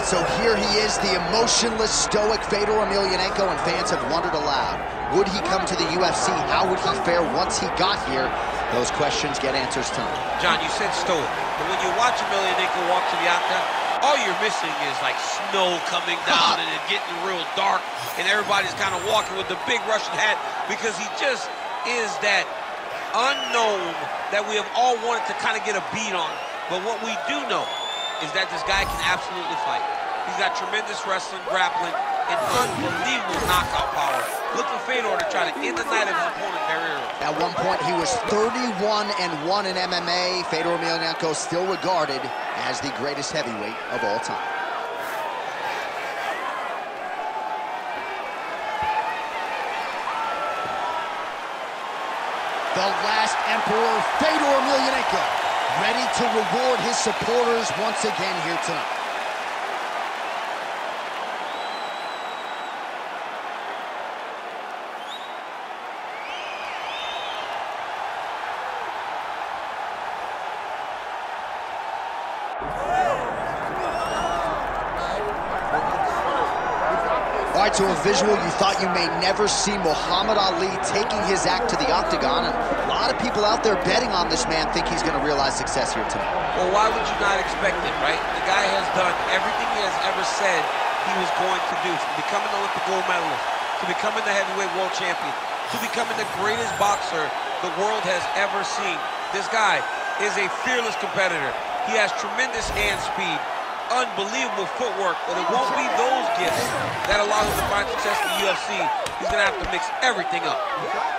right, so here he is, the emotionless, stoic Fedor Emelianenko, and fans have wondered aloud. Would he come to the UFC? How would he fare once he got here? Those questions get answers tonight. John, you said stoic, but when you watch Emelianenko walk to the octagon, all you're missing is like snow coming down and it getting real dark, and everybody's kind of walking with the big Russian hat because he just is that unknown that we have all wanted to kind of get a beat on. But what we do know is that this guy can absolutely fight. He's got tremendous wrestling, grappling, and unbelievable knockout power. Look for Fedor to try to end the night of his opponent very early. At one point, he was 31 and 1 in MMA. Fedor Emelianenko still regarded as the greatest heavyweight of all time. The last emperor, Fedor Emelianenko, ready to reward his supporters once again here tonight. All right, to a visual you thought you may never see Muhammad Ali taking his act to the octagon, and lot of people out there betting on this man think he's going to realize success here tonight. Well, why would you not expect it, right? The guy has done everything he has ever said he was going to do, from becoming an Olympic gold medalist, to becoming the heavyweight world champion, to becoming the greatest boxer the world has ever seen. This guy is a fearless competitor. He has tremendous hand speed, unbelievable footwork, but it won't be those gifts that allow him to find success in the UFC. He's gonna have to mix everything up.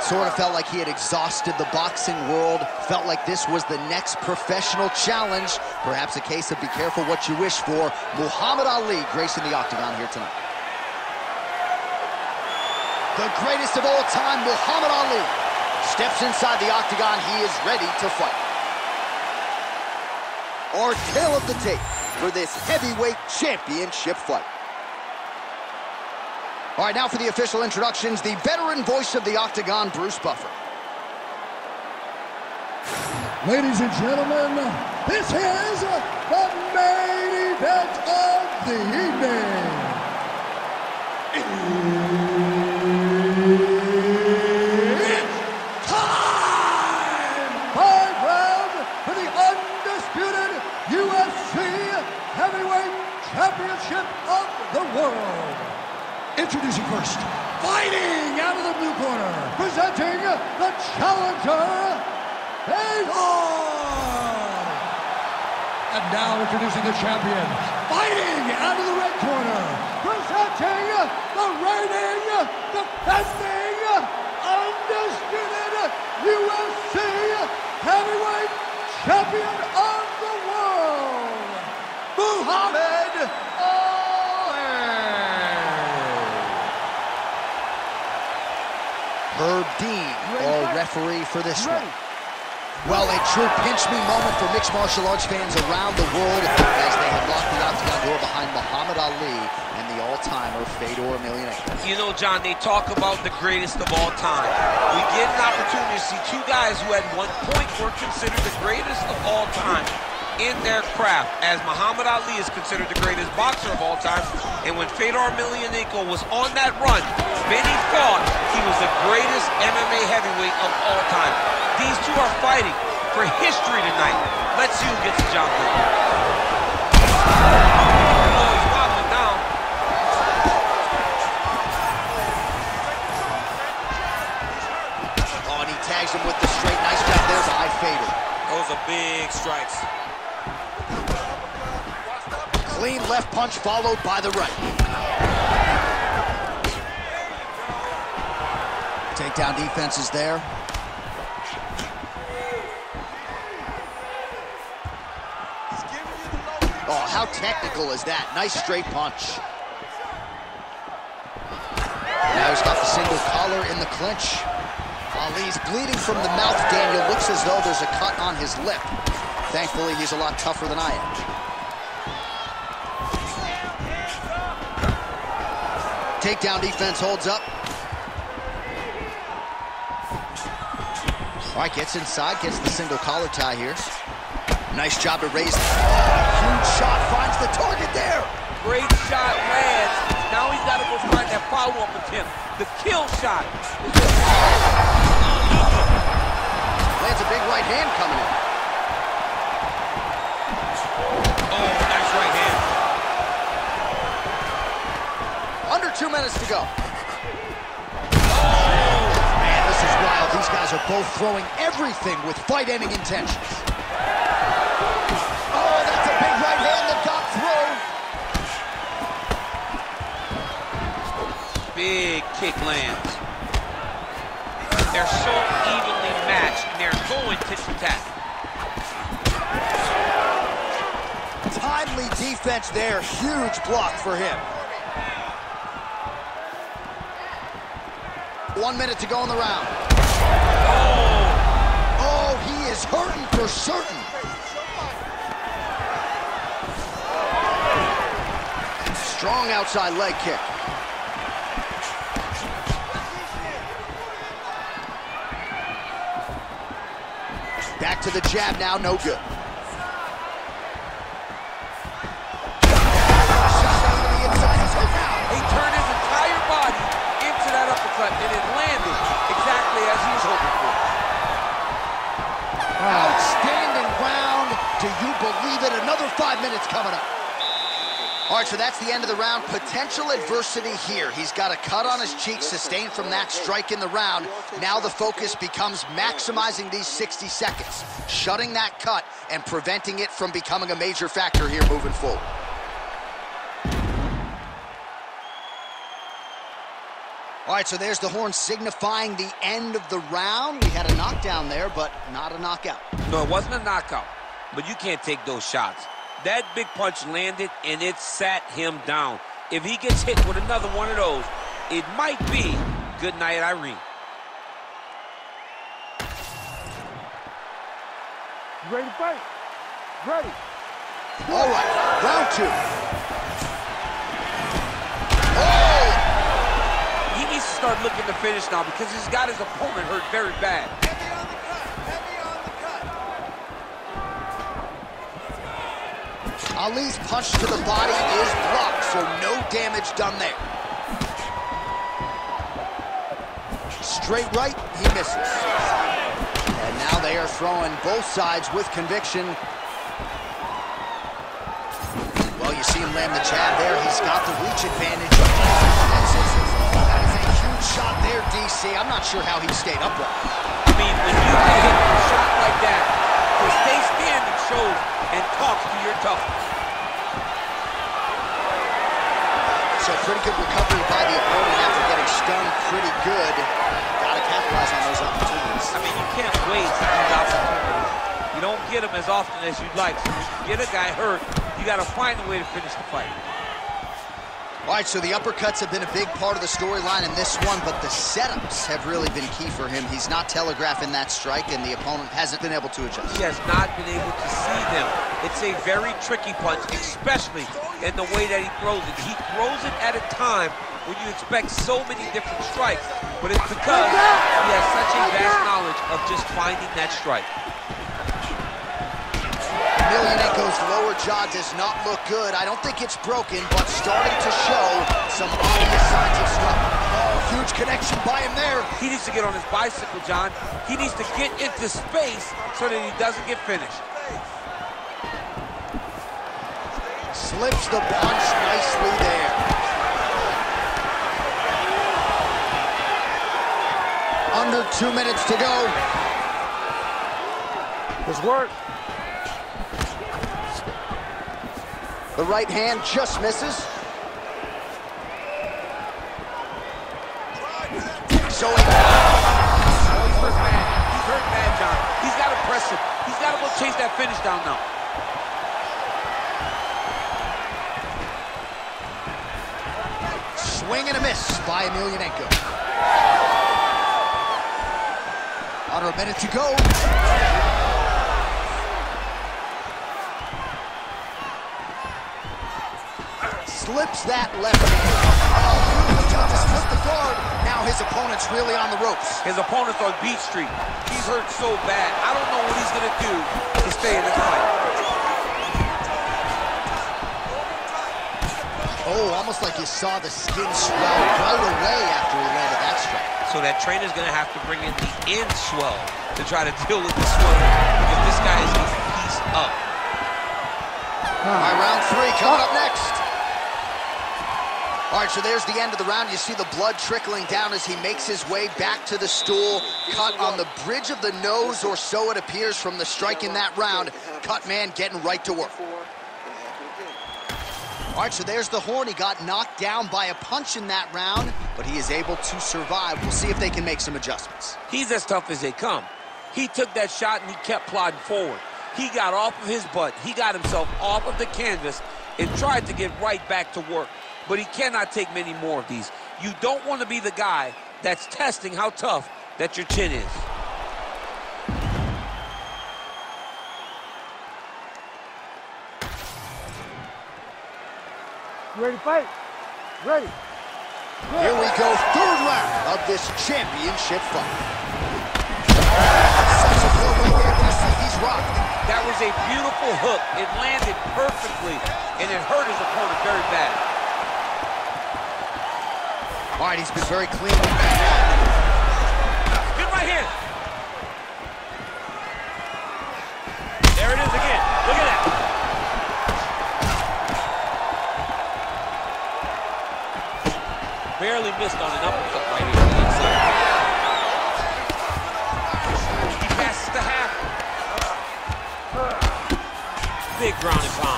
Sort of felt like he had exhausted the boxing world, felt like this was the next professional challenge. Perhaps a case of be careful what you wish for. Muhammad Ali gracing the octagon here tonight. The greatest of all time, Muhammad Ali, steps inside the octagon. He is ready to fight. Our tale of the tape for this heavyweight championship fight. All right, now for the official introductions, the veteran voice of the Octagon, Bruce Buffer. Ladies and gentlemen, this is the main event of the evening. It's time! Five round for the undisputed UFC Heavyweight Championship of world. Introducing first, fighting out of the blue corner, presenting the challenger, Fedor! And now introducing the champion, fighting out of the red corner, presenting the reigning, defending, undisputed UFC heavyweight champion of the world, Muhammad Ali! Herb Dean, our referee for this one. Well, a true pinch-me moment for mixed martial arts fans around the world as they have locked the octagon door behind Muhammad Ali and the all-timer Fedor Emelianenko. You know, John, they talk about the greatest of all time. We get an opportunity to see two guys who at one point were considered the greatest of all time in their craft, as Muhammad Ali is considered the greatest boxer of all time. And when Fedor Emelianenko was on that run, many thought he was the greatest MMA heavyweight of all time. These two are fighting for history tonight. Let's see who gets the job done. Oh, he's wobbling down. Oh, and he tags him with the straight. Nice job there by Fedor. Those are big strikes. Clean left punch followed by the right. Takedown defense is there. Oh, how technical is that? Nice straight punch. Now he's got the single collar in the clinch. Ali's bleeding from the mouth, Daniel. Looks as though there's a cut on his lip. Thankfully, he's a lot tougher than I am. Takedown defense holds up. All right, gets inside, gets the single collar tie here. Nice job to raise. Oh, huge shot finds the target there. great shot lands. Now he's got to go find that follow-up attempt. The kill shot. Lands a big right hand coming in. Under two minutes to go. Oh, man, this is wild. These guys are both throwing everything with fight-ending intentions. Oh, that's a big right hand that got through. Big kick lands. They're so evenly matched, and they're going tit for tat. Timely defense there. Huge block for him. One minute to go in the round. Oh. oh, he is hurting for certain. Strong outside leg kick. Back to the jab now, no good. Do you believe it? Another five minutes coming up. All right, so that's the end of the round. Potential adversity here. He's got a cut on his cheek sustained from that strike in the round. Now the focus becomes maximizing these 60 seconds, shutting that cut and preventing it from becoming a major factor here moving forward. All right, so there's the horn signifying the end of the round. We had a knockdown there, but not a knockout. No, it wasn't a knockout, but you can't take those shots. That big punch landed, and it sat him down. If he gets hit with another one of those, it might be good night, Irene. You ready to fight? Ready. All right, round two. Oh! He needs to start looking to finish now because he's got his opponent hurt very bad. Ali's punch to the body is blocked, so no damage done there. Straight right, he misses. And now they are throwing both sides with conviction. Well, you see him land the jab there. He's got the reach advantage. That's it. A huge shot there, DC. I'm not sure how he stayed upright. I mean, when you hit a shot like that, shows and talks to your toughness. So pretty good recovery by the opponent after getting stunned pretty good. Got to capitalize on those opportunities. I mean, you can't waste these opportunities. You don't get them as often as you'd like. So when you get a guy hurt, you got to find a way to finish the fight. All right, so the uppercuts have been a big part of the storyline in this one, but the setups have really been key for him. He's not telegraphing that strike, and the opponent hasn't been able to adjust. He has not been able to see them. It's a very tricky punch, especially in the way that he throws it. He throws it at a time when you expect so many different strikes, but it's because he has such a vast knowledge of just finding that strike. Emelianenko's lower jaw does not look good. I don't think it's broken, but starting to show some obvious signs of struggle. Oh, huge connection by him there. He needs to get on his bicycle, John. He needs to get into space so that he doesn't get finished. Slips the punch nicely there. Under two minutes to go. Let's work. The right hand just misses. So he he's hurt bad. He's hurt bad, John. He's got to press him. He's got to go chase that finish down now. swing and a miss by Emelianenko. Under a minute to go. Slips that left hand. Oh, just the guard. Now his opponent's really on the ropes. His opponent's on Beat Street. He's hurt so bad. I don't know what he's going to do to stay in this fight. Oh, almost like you saw the skin swell right away after he landed that strike. So that trainer's going to have to bring in the end swell to try to deal with the swelling because this guy is a piece up. All right, round three coming up next. All right, so there's the end of the round. You see the blood trickling down as he makes his way back to the stool. Cut on the bridge of the nose, or so it appears from the strike in that round. Cut man getting right to work. All right, so there's the horn. He got knocked down by a punch in that round, but he is able to survive. We'll see if they can make some adjustments. He's as tough as they come. He took that shot and he kept plodding forward. He got off of his butt. He got himself off of the canvas and tried to get right back to work but he cannot take many more of these. You don't want to be the guy that's testing how tough that your chin is. ready to fight? Ready. Here we go, third round of this championship fight. He's rocked. That was a beautiful hook. It landed perfectly, and it hurt his opponent very bad. All right, he's been very clean. Good right hand. There it is again. Look at that. Barely missed on an uppercut right here. Big ground and pound.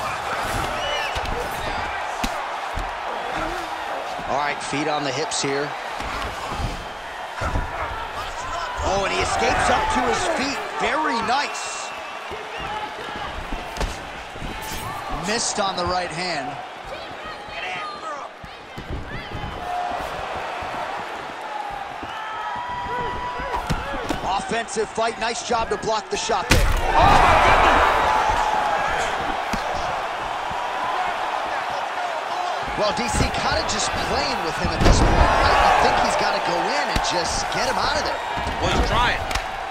Feet on the hips here. Oh, and he escapes up to his feet. Very nice. Missed on the right hand. Offensive fight. Nice job to block the shot there. Oh, my goodness! Well, DC kind of just playing with him at this point? I think he's got to go in and just get him out of there. Well, he's trying,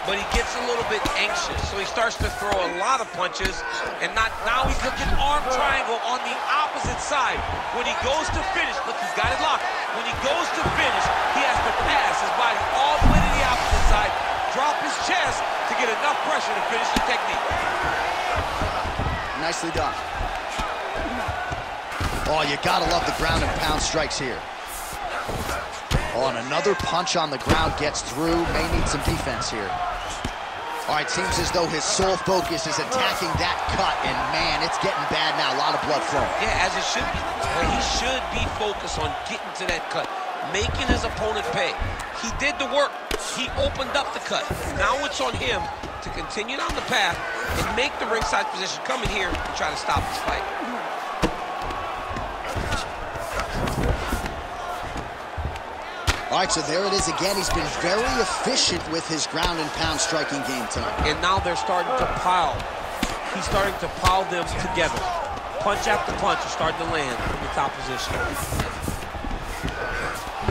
but he gets a little bit anxious, so he starts to throw a lot of punches, and not now he's looking arm triangle on the opposite side. When he goes to finish, look, he's got it locked. When he goes to finish, he has to pass his body all the way to the opposite side, drop his chest to get enough pressure to finish the technique. Nicely done. Oh, you gotta love the ground and pound strikes here. Oh, and another punch on the ground gets through. May need some defense here. All right, seems as though his sole focus is attacking that cut, and man, it's getting bad now. A lot of blood flowing. Yeah, as it should be. He should be focused on getting to that cut, making his opponent pay. He did the work. He opened up the cut. Now it's on him to continue down the path and make the ringside position come in here and try to stop this fight. All right, so there it is again. He's been very efficient with his ground and pound striking game tonight. And now they're starting to pile. He's starting to pile them together. Punch after punch are starting to land from the top position.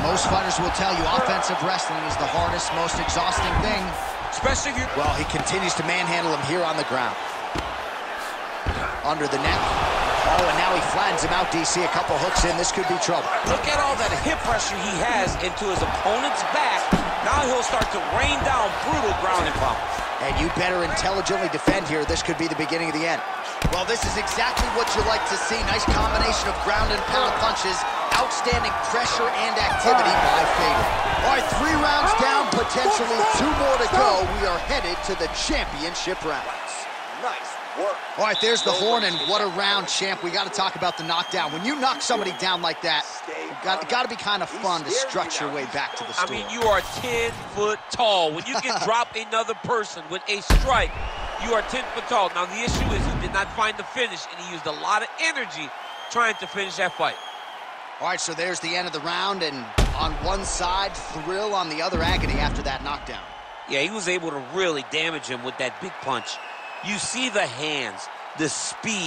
Most fighters will tell you offensive wrestling is the hardest, most exhausting thing. Especially if you... Well, he continues to manhandle him here on the ground. Under the neck. Oh, and now he flattens him out, DC. A couple hooks in. This could be trouble. Look at all that hip pressure he has into his opponent's back. Now he'll start to rain down brutal ground and pound. And you better intelligently defend here. This could be the beginning of the end. Well, this is exactly what you like to see. Nice combination of ground and pound punches. Outstanding pressure and activity ah. by Fedor. All right, three rounds ah. down, potentially two more to go. We are headed to the championship rounds. Work. All right, there's the horn, and what a round, champ. We got to talk about the knockdown. When you knock somebody down like that, got, got to be kind of fun to structure your way back to the store. I mean, you are 10 foot tall. When you can drop another person with a strike, you are 10 foot tall. Now, the issue is he did not find the finish, and he used a lot of energy trying to finish that fight. All right, so there's the end of the round, and on one side, thrill on the other, agony after that knockdown. Yeah, he was able to really damage him with that big punch. You see the hands, the speed,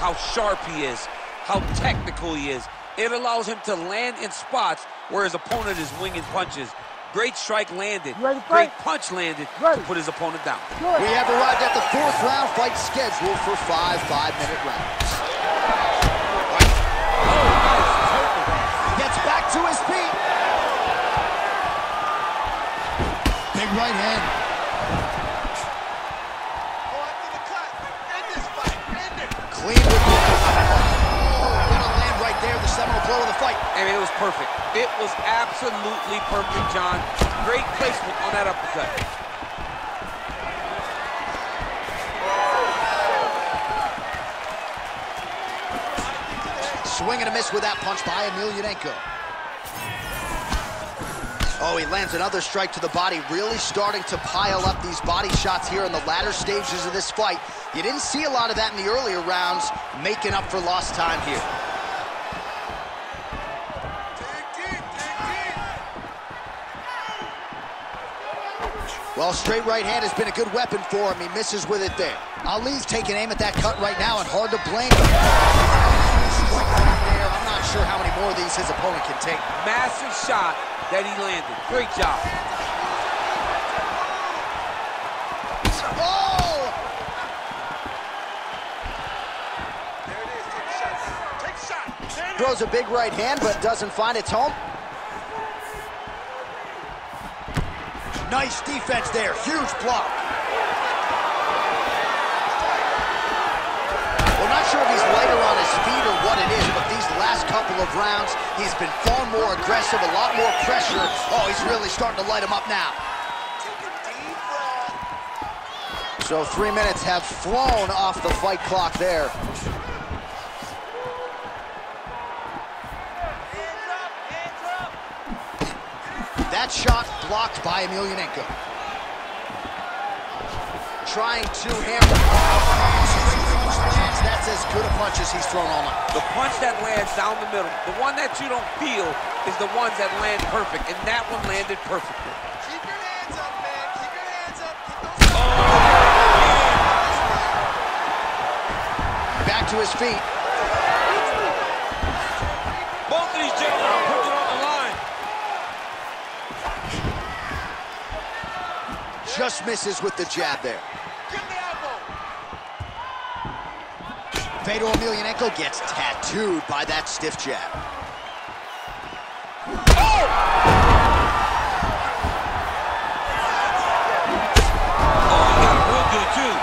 how sharp he is, how technical he is. It allows him to land in spots where his opponent is winging punches. Great strike landed. Great punch landed Ready. to put his opponent down. We have arrived at the fourth round fight scheduled for five five-minute rounds. Perfect, John. Great placement on that uppercut. Swing and a miss with that punch by Emelianenko. Oh, he lands another strike to the body, really starting to pile up these body shots here in the latter stages of this fight. You didn't see a lot of that in the earlier rounds, making up for lost time here. Well, straight right hand has been a good weapon for him. He misses with it there. Ali's taking aim at that cut right now, and hard to blame him. I'm not sure how many more of these his opponent can take. Massive shot that he landed. Great job. Oh! Throws a big right hand, but doesn't find its home. Nice defense there. Huge block. Well, not sure if he's lighter on his feet or what it is, but these last couple of rounds, he's been far more aggressive, a lot more pressure. Oh, he's really starting to light him up now. So three minutes have flown off the fight clock there. That shot blocked by Emelianenko. Trying to hammer. That's as good a punch as he's thrown all night. The punch that lands down the middle, the one that you don't feel is the ones that land perfect, and that one landed perfectly. Oh, to his hands up, man. Keep your hands up. Keep those Back to his feet. Both of these gentlemen are putting it on the line. Just misses with the jab there. Fedor Emelianenko gets tattooed by that stiff jab. Oh, he real good, too.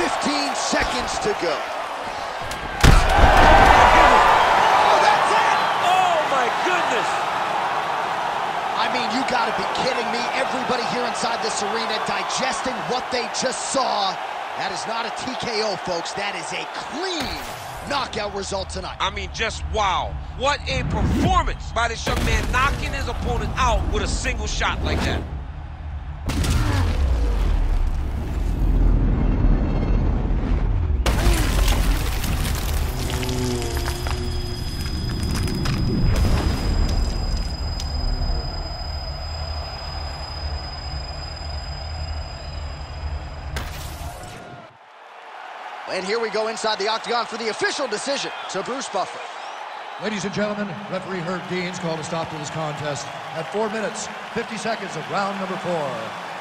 Fifteen seconds to go. Oh, my goodness. I mean, you gotta be kidding me. Everybody here inside this arena digesting what they just saw. That is not a TKO, folks. That is a clean knockout result tonight. I mean, just wow. What a performance by this young man knocking his opponent out with a single shot like that. And here we go inside the octagon for the official decision to Bruce Buffer. Ladies and gentlemen, referee Herb Deans called a stop to this contest at 4 minutes, 50 seconds of round number 4.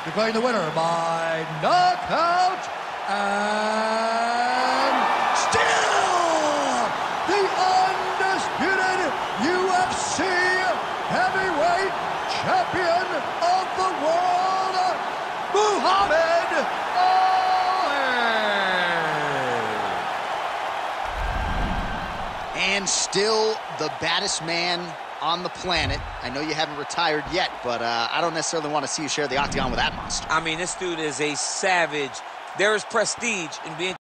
Declaring the winner by knockout and still the undisputed UFC heavyweight champion of the world, Muhammad Ali. Still the baddest man on the planet. I know you haven't retired yet, but uh, I don't necessarily want to see you share the octagon with that monster. I mean, this dude is a savage. There is prestige in being